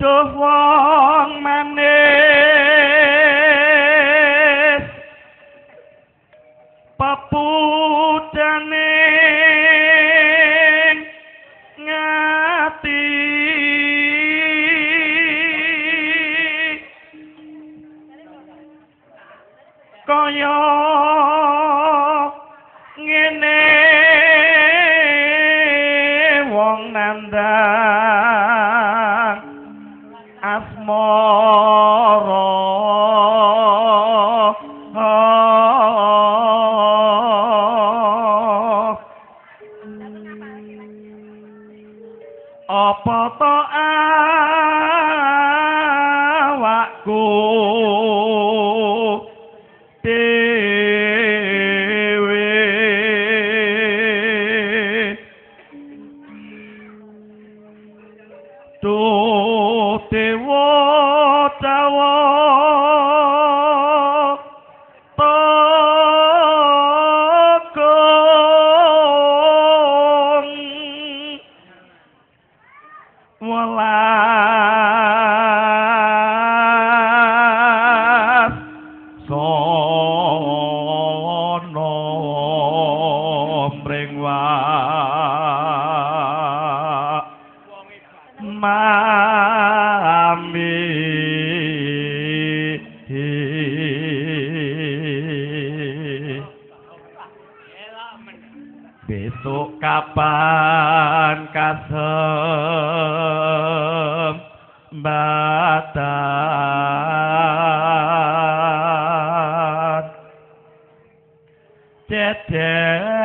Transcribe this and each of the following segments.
duh wong manis asmara apa to awakku? Dewe. Tu dewa kapan kasem batat cedet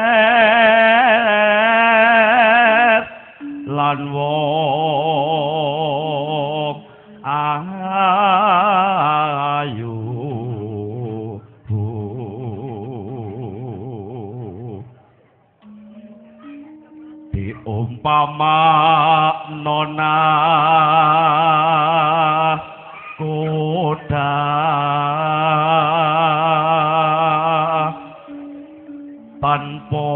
diumpama nona kuda. Tanpa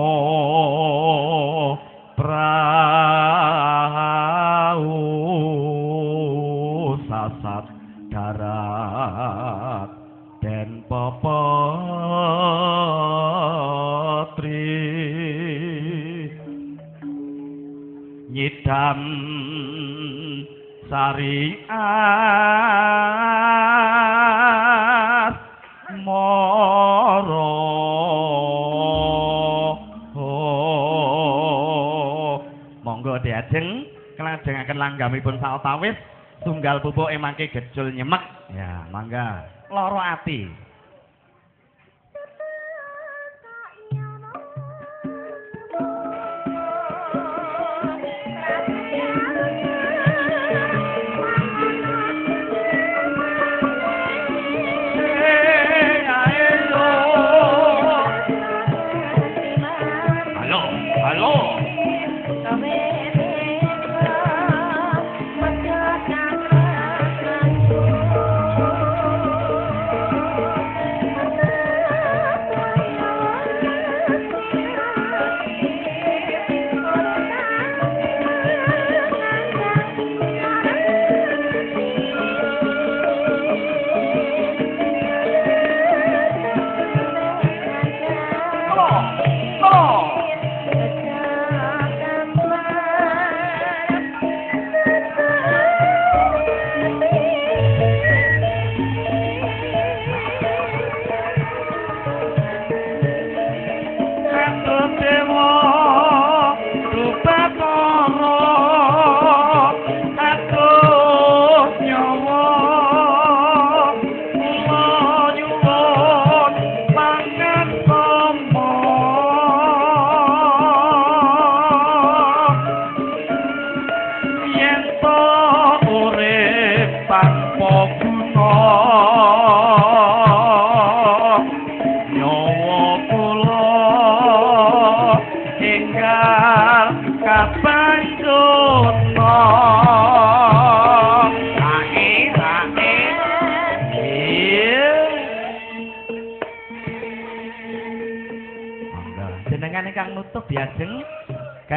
prau sasat darat den pepetri nyidam syariat moro monggo diajeng kelajengaken langgamipun sautawis tunggal pupuk emangke gejul nyemek. Ya mangga. Loro ati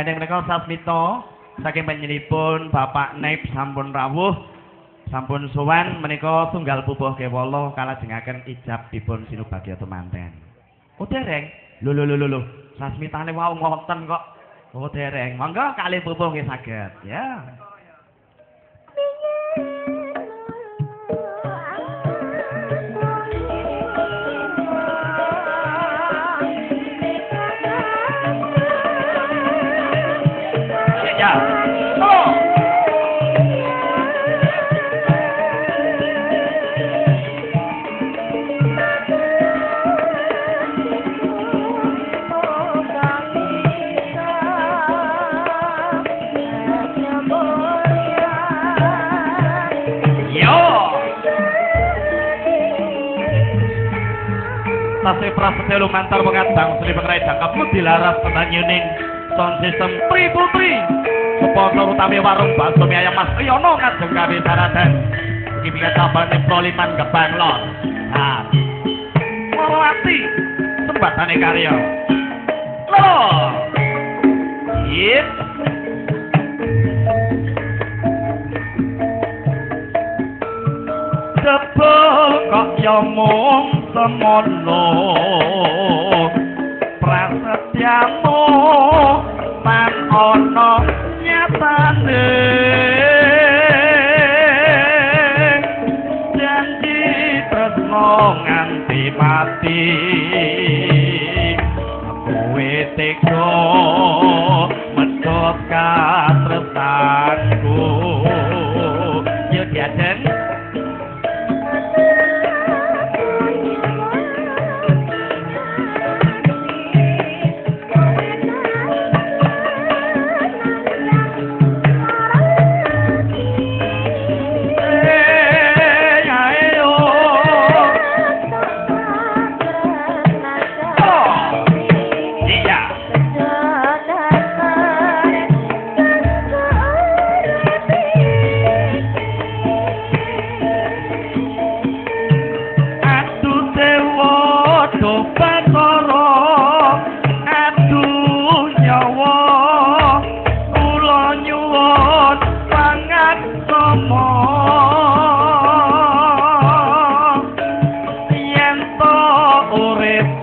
gandeng menika sasmita saking panjenenganipun Bapak Naib sampun rawuh sampun sowan menika tunggal pupuh kewala kalajengaken ijab dipun sinubagya temanten. Oh dereng. Lho lho lho lho. Sasmitane wau ngoten kok. Oh dereng. Monggo kalih pupuh nggih saged ya. Ya. Tasih prasetya lumantar mengadang Sri Pengrai Jangkap dilaras penanyuning sound system. Tri Putri sponsor utami warung bakso mie ayam Mas Riyono ngajeng gawe saradan iki kabar ning Proliman Gebang Lor nah. Morowati sembatane karya. Lo. Yip Jebul kok ya mung semono. Prasetyamu tan ana nyatane. Janji tresno nganti mati. Kowe tega medhot katresane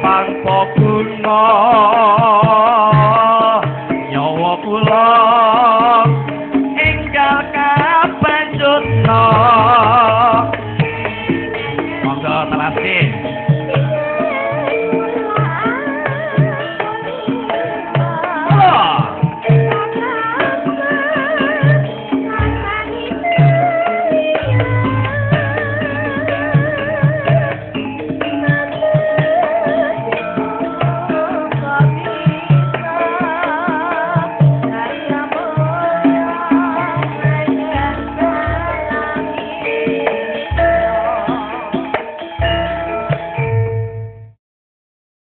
পাগ পপুর